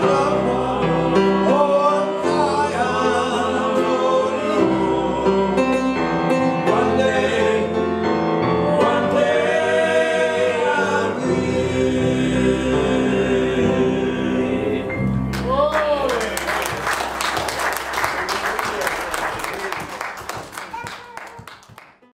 love.